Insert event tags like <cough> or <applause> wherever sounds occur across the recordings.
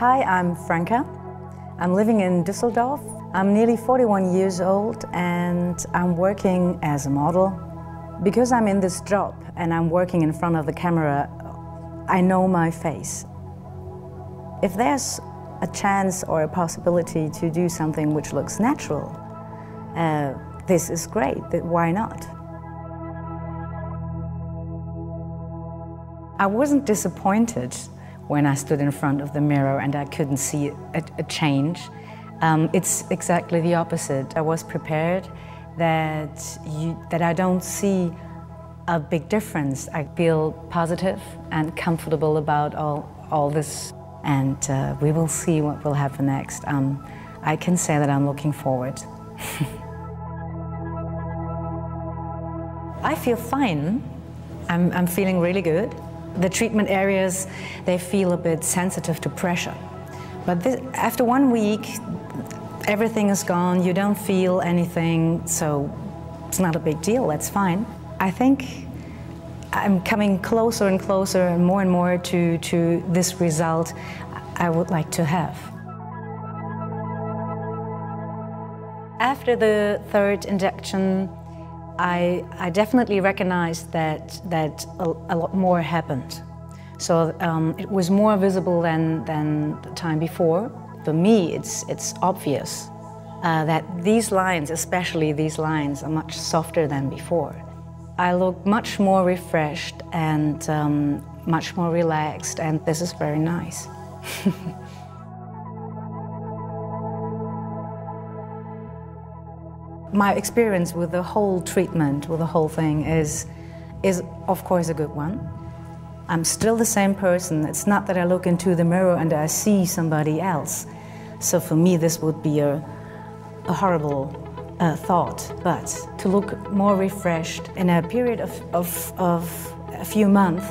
Hi, I'm Franka. I'm living in Düsseldorf. I'm nearly 41 years old and I'm working as a model. Because I'm in this job and I'm working in front of the camera, I know my face. If there's a chance or a possibility to do something which looks natural, uh, this is great, why not? I wasn't disappointed when I stood in front of the mirror and I couldn't see a, a change. Um, it's exactly the opposite. I was prepared that, you, that I don't see a big difference. I feel positive and comfortable about all, all this and uh, we will see what will happen next. Um, I can say that I'm looking forward. <laughs> I feel fine. I'm, I'm feeling really good. The treatment areas, they feel a bit sensitive to pressure. But this, after one week, everything is gone, you don't feel anything, so it's not a big deal, that's fine. I think I'm coming closer and closer and more and more to, to this result I would like to have. After the third injection, I, I definitely recognized that, that a, a lot more happened. So um, it was more visible than, than the time before. For me, it's, it's obvious uh, that these lines, especially these lines, are much softer than before. I look much more refreshed and um, much more relaxed, and this is very nice. <laughs> My experience with the whole treatment, with the whole thing, is, is of course a good one. I'm still the same person. It's not that I look into the mirror and I see somebody else. So for me, this would be a, a horrible uh, thought. But to look more refreshed in a period of, of, of a few months,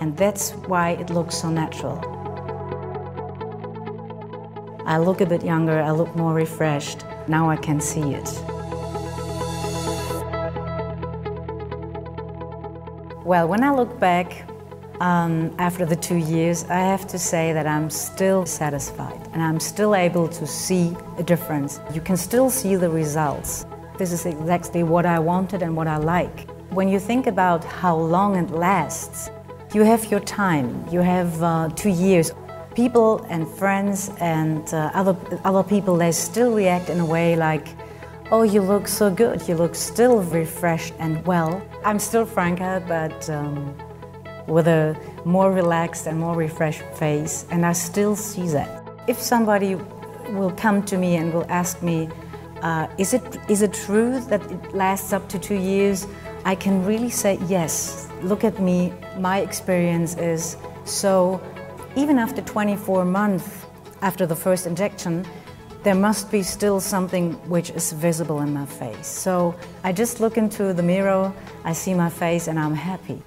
and that's why it looks so natural. I look a bit younger, I look more refreshed. Now I can see it. Well, when I look back um, after the two years, I have to say that I'm still satisfied and I'm still able to see a difference. You can still see the results. This is exactly what I wanted and what I like. When you think about how long it lasts, you have your time, you have uh, two years. People and friends and uh, other, other people, they still react in a way like, Oh, you look so good. You look still refreshed and well. I'm still Franka, but um, with a more relaxed and more refreshed face, and I still see that. If somebody will come to me and will ask me, uh, is, it, is it true that it lasts up to two years? I can really say yes. Look at me, my experience is so, even after 24 months after the first injection, there must be still something which is visible in my face. So I just look into the mirror, I see my face, and I'm happy.